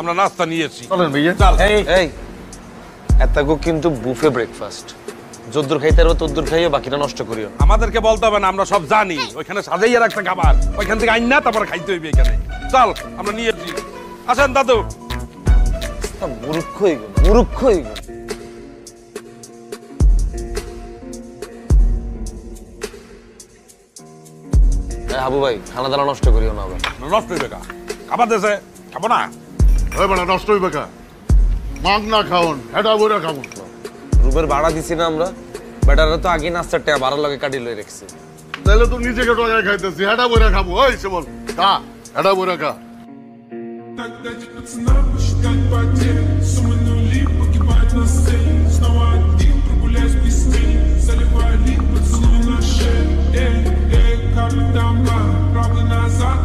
আমরা নাস্তা নিয়েছি। চলেন ভাইয়া। চল এই এই। এতগো কিন্তু বুফে ব্রেকফাস্ট যদ্দুর খাইতে পারব তদ্দুর খাইয়ে বাকিটা নষ্ট করিও। আমাদেরকে বলতে হবে না আমরা সব জানি। ওইখানে সাজাইয়া রাখতে খাবার। ওইখান থেকে আইন না তারপর খাইতে হইবে এখানে। চল আমরা নিয়েছি। আসেন দাদু। তা মূর্খ হইগুন মূর্খ হইগুন হাবু ভাই খানা দানা নষ্ট করিও না নষ্ট হইবে কা? খাবার দেশে খাব না? ওই বেটা নষ্ট হইবে কা মাগ না খাওন হেডা বইরা খাবো রুমের ভাড়া দিছি না আমরা বেটারা তো আগে নাস্তার টাকা ভাড়া লগে কাটি লই রাখছি তাহলে তো নিজেকে টাকায় খাইতেছি হেডা বইরা খাবো ওই সে বল কা হেডা বইরা খা Тогда пацана посчитать потери Суммы нули погибать на сцене Снова один прогуляюсь без тени Заливали поцелуй на шее Эй, эй, как дома Правда назад,